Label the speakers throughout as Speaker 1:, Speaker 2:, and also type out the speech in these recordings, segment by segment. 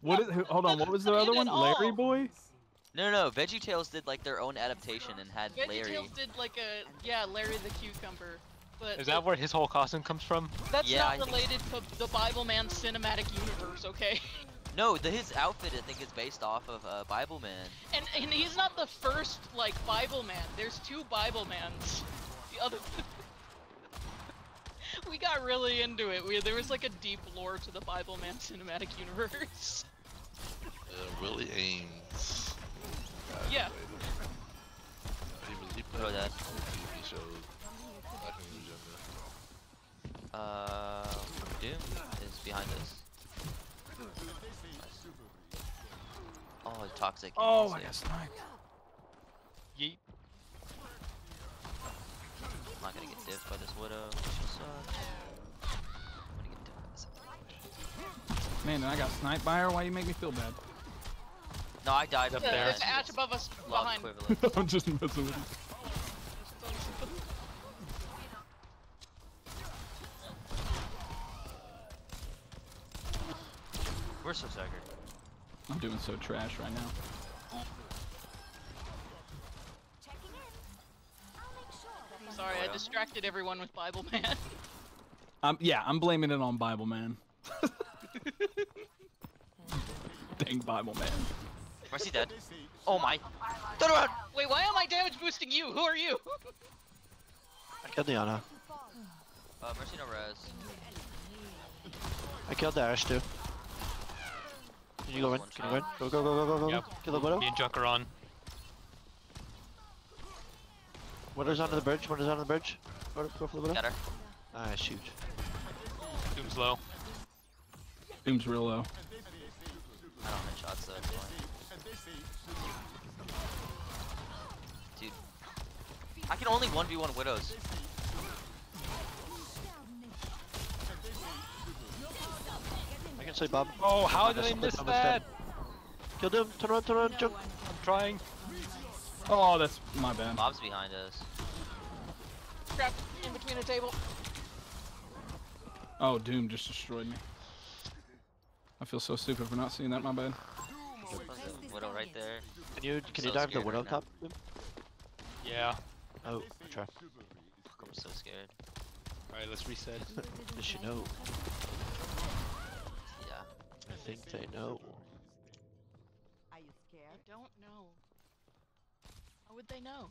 Speaker 1: What is? who- Hold on. What was the other one? Larry boy.
Speaker 2: No, no, no. VeggieTales did like their own adaptation and had Larry.
Speaker 3: VeggieTales did like a yeah, Larry the cucumber. But
Speaker 4: Is that where his whole costume comes from?
Speaker 3: that's
Speaker 2: Yeah,
Speaker 3: not
Speaker 2: think
Speaker 3: related to the Bible Man cinematic universe, okay?
Speaker 2: No, the, his outfit I think is based off of uh, Bible Man.
Speaker 3: And and he's not the first like Bible Man. There's two Bible Mans. The other We got really into it. We there was like a deep lore to the Bible Man cinematic universe.
Speaker 5: Uh, Willie Aames.
Speaker 3: Yeah.
Speaker 5: He he
Speaker 2: Know
Speaker 5: played
Speaker 2: that.
Speaker 5: TV shows back when he was.
Speaker 2: Uh, Doom is behind us. Oh, toxic.
Speaker 1: Oh, I
Speaker 2: Sick.
Speaker 1: got sniped.
Speaker 4: Yeet.
Speaker 2: I'm not gonna get diffed by this widow. She sucks. I'm gonna get diffed by this.
Speaker 1: Man, and I got sniped by her. Why you make me feel bad?
Speaker 2: No, I died
Speaker 4: Up
Speaker 2: from
Speaker 4: there.
Speaker 2: that.
Speaker 3: There's Ash above us behind.
Speaker 1: I'm just messing with you.
Speaker 2: We're so sucker.
Speaker 1: I'm doing so trash right now.
Speaker 3: I
Speaker 2: Yeah.
Speaker 3: distracted everyone with Bible Man.
Speaker 1: Um, yeah, I'm blaming it on Bible Man. Dang Bible Man.
Speaker 2: Mercy dead. Oh my. Turn around!
Speaker 3: Wait, why am I damage boosting you? Who are you?
Speaker 6: I killed Diana.
Speaker 2: Uh, Mercy no res.
Speaker 6: I killed the Ash too. Can you go in? Can you go in? Go, go, go, go, go, go.
Speaker 4: Yep.
Speaker 6: Kill the Widow.
Speaker 4: Me and Junk are on.
Speaker 6: Widow's onto the bridge. Widow's onto the bridge. Go, go for the Widow.
Speaker 2: Got her.
Speaker 6: Ah, nice, huge.
Speaker 4: Doom's low.
Speaker 1: Doom's real low.
Speaker 2: I don't hit shots though, it's fine. Dude. I can only 1v1 widows.
Speaker 6: I can say Bob.
Speaker 4: Oh, how did I
Speaker 6: Almost
Speaker 4: miss
Speaker 6: dead.
Speaker 4: that?
Speaker 6: Kill Doom. Turn around, turn around, jump.
Speaker 4: I'm trying.
Speaker 1: Oh, that's my bad.
Speaker 2: Bob's behind us.
Speaker 3: Trapped in between a table.
Speaker 1: Oh, Doom just destroyed me. I feel so stupid for not seeing that. My bad.
Speaker 2: Widow right there.
Speaker 6: Can you can you dive the Widow
Speaker 2: right
Speaker 6: top?
Speaker 4: Yeah.
Speaker 6: Oh, try.
Speaker 2: Fuck, I'm so scared.
Speaker 4: Alright, let's reset.
Speaker 6: Does she know?
Speaker 2: Yeah.
Speaker 6: I think they know.
Speaker 7: Are you scared?
Speaker 3: I don't know. How would they know?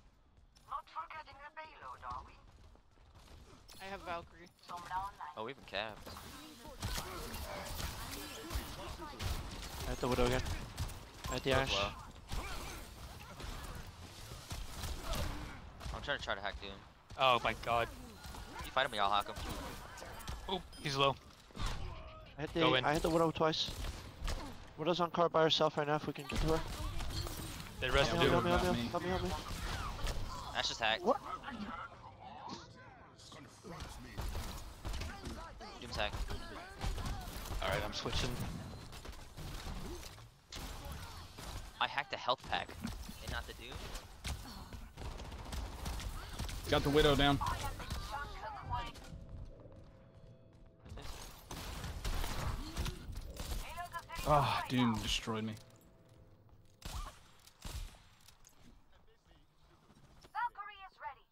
Speaker 7: Not forgetting the payload, are we?
Speaker 3: I have Valkyrie.
Speaker 7: Sombra online.
Speaker 2: Oh, we even capped.
Speaker 6: I hit the Widow again. I hit the Ash.
Speaker 2: low. I'm trying to try to hack Doom.
Speaker 4: Oh my god.
Speaker 2: If you fight him, I'll hack him.
Speaker 4: Oh, he's low.
Speaker 6: I hit
Speaker 4: Go
Speaker 6: the
Speaker 4: in.
Speaker 6: I hit the Widow twice. Widow's on cart by herself right now. If we can get to her.
Speaker 4: They rest
Speaker 6: Help me, help me, help me, help me, help me.
Speaker 2: Ash just hacked.
Speaker 6: What?
Speaker 2: Doom's hacked.
Speaker 4: Alright, I'm switching.
Speaker 2: I hacked a health pack, and not the Doom.
Speaker 1: Got the Widow down. Oh, ah, Doom destroyed me.
Speaker 7: Valkyrie is ready.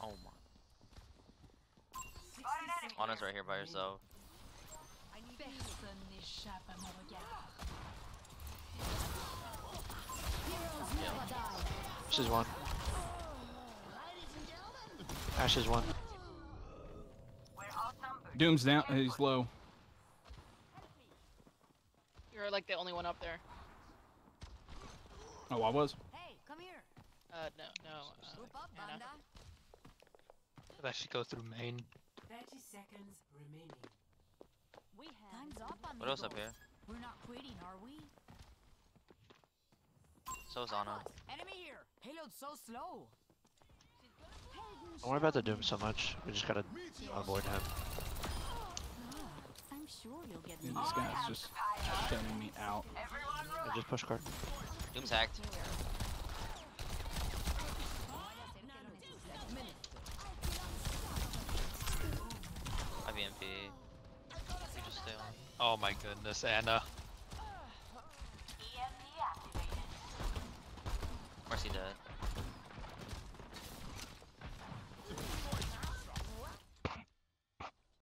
Speaker 2: Oh my. Anna's right here by herself.
Speaker 8: Personne n'échappe à mon regard.
Speaker 6: This is one. Ash is one.
Speaker 1: Doom's down. He's low.
Speaker 3: You're like the only one up there.
Speaker 1: Oh, I was.
Speaker 8: Hey, come here.
Speaker 3: Uh, no, no. Uh,
Speaker 8: Group up, Banda.
Speaker 4: I actually go through main?
Speaker 9: 30 seconds remaining.
Speaker 8: We have Time's up, amigos.
Speaker 2: What else up here?
Speaker 8: We're not quitting, are we?
Speaker 2: So's Anna.
Speaker 8: Enemy here. Payload's so slow.
Speaker 6: Don't oh, worry about the Doom so much. We just gotta avoid him.
Speaker 8: I'm sure you'll get
Speaker 1: Yeah,
Speaker 8: me.
Speaker 1: this guy's just shutting me out.
Speaker 6: I just push cart.
Speaker 2: Doom's hacked. stay on.
Speaker 4: Oh my goodness, Anna.